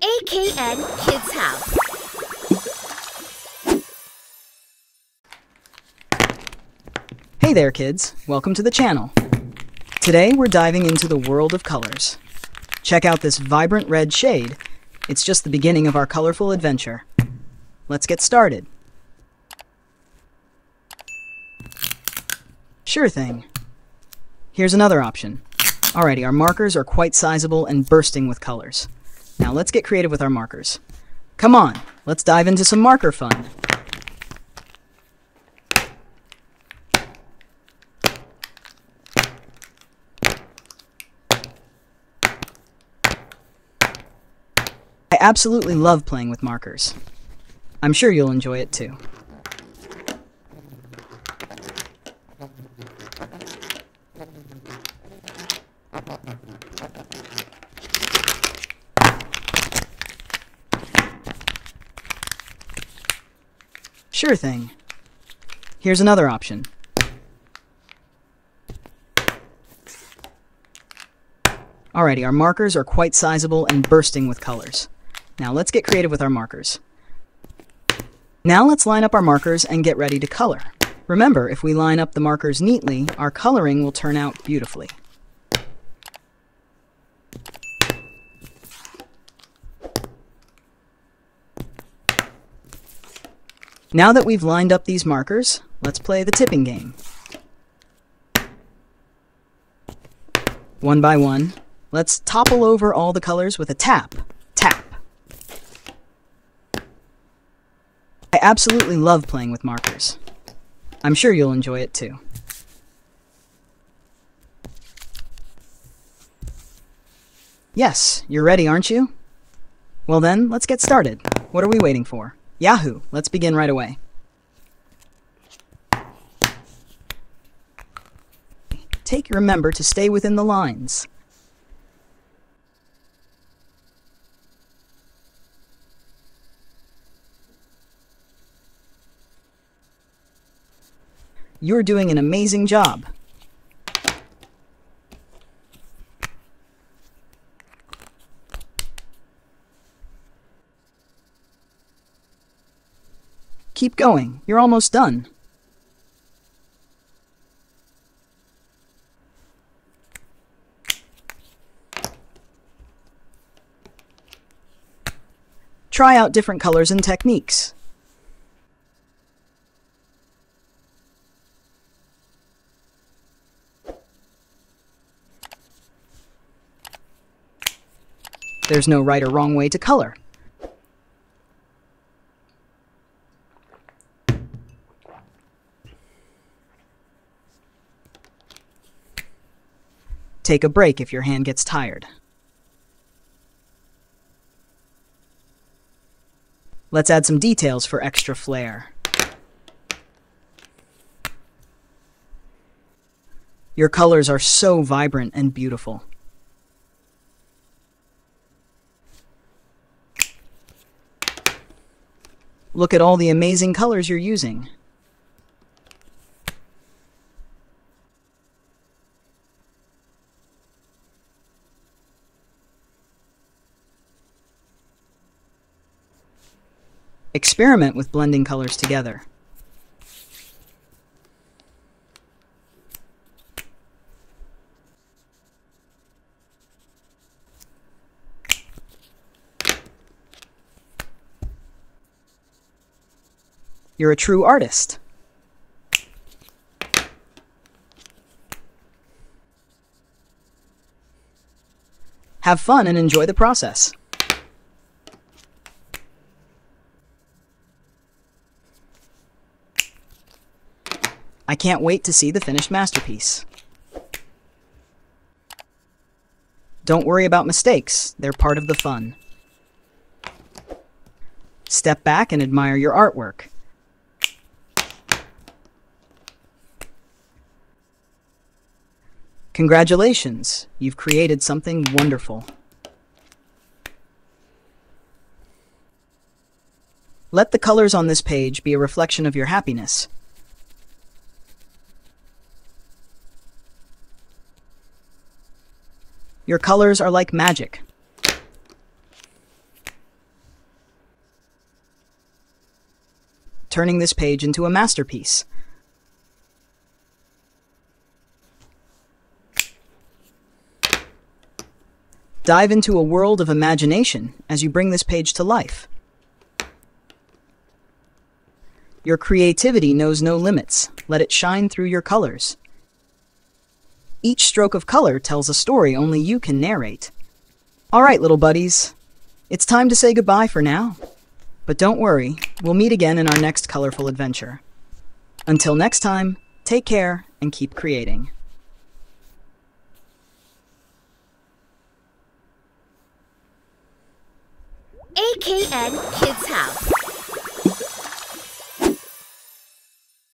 AKN Kids House. Hey there, kids. Welcome to the channel. Today, we're diving into the world of colors. Check out this vibrant red shade. It's just the beginning of our colorful adventure. Let's get started. Sure thing. Here's another option. Alrighty, our markers are quite sizable and bursting with colors. Now let's get creative with our markers. Come on, let's dive into some marker fun. I absolutely love playing with markers. I'm sure you'll enjoy it too. Sure thing. Here's another option. Alrighty, our markers are quite sizable and bursting with colors. Now let's get creative with our markers. Now let's line up our markers and get ready to color. Remember, if we line up the markers neatly, our coloring will turn out beautifully. Now that we've lined up these markers, let's play the tipping game. One by one, let's topple over all the colors with a tap. Tap. I absolutely love playing with markers. I'm sure you'll enjoy it too. Yes, you're ready, aren't you? Well then, let's get started. What are we waiting for? Yahoo! Let's begin right away. Take remember to stay within the lines. You're doing an amazing job. Keep going. You're almost done. Try out different colors and techniques. There's no right or wrong way to color. Take a break if your hand gets tired. Let's add some details for extra flair. Your colors are so vibrant and beautiful. Look at all the amazing colors you're using. Experiment with blending colors together. You're a true artist. Have fun and enjoy the process. I can't wait to see the finished masterpiece. Don't worry about mistakes, they're part of the fun. Step back and admire your artwork. Congratulations, you've created something wonderful. Let the colors on this page be a reflection of your happiness. Your colors are like magic. Turning this page into a masterpiece. Dive into a world of imagination as you bring this page to life. Your creativity knows no limits. Let it shine through your colors. Each stroke of color tells a story only you can narrate. All right, little buddies, it's time to say goodbye for now. But don't worry, we'll meet again in our next colorful adventure. Until next time, take care and keep creating. AKN Kids House.